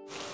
you